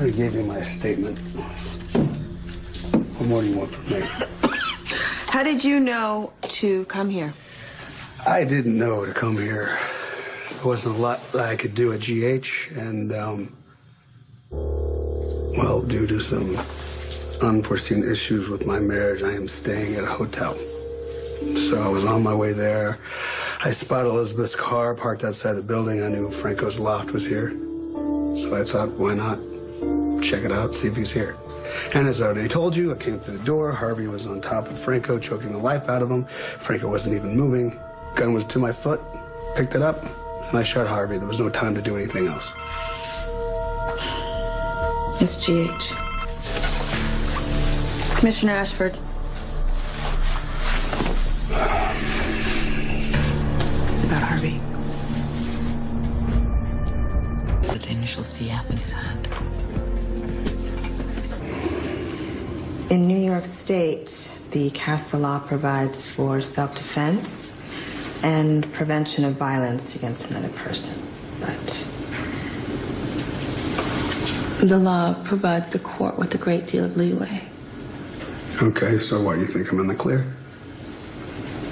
already gave you my statement. What more do you want from me? How did you know to come here? I didn't know to come here. There wasn't a lot that I could do at GH, and, um, well, due to some unforeseen issues with my marriage, I am staying at a hotel. So I was on my way there. I spotted Elizabeth's car parked outside the building. I knew Franco's loft was here. So I thought, why not check it out, see if he's here. And as I already told you, I came through the door. Harvey was on top of Franco, choking the life out of him. Franco wasn't even moving. Gun was to my foot. Picked it up, and I shot Harvey. There was no time to do anything else. It's GH. It's Commissioner Ashford. It's about Harvey. With the initial CF in his hand. In New York State, the CASA law provides for self defense and prevention of violence against another person. But the law provides the court with a great deal of leeway. Okay, so what, do you think I'm in the clear?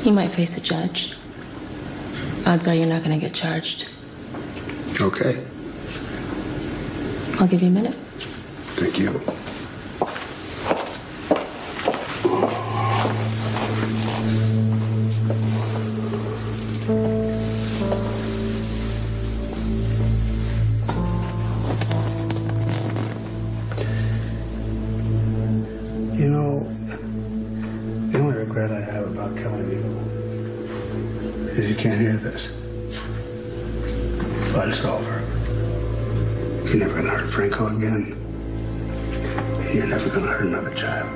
You might face a judge. Odds are you're not going to get charged. Okay, I'll give you a minute. thank you. You know, the only regret I have about killing you is you can't hear this. But it's over. You're never gonna hurt Franco again. And you're never gonna hurt another child.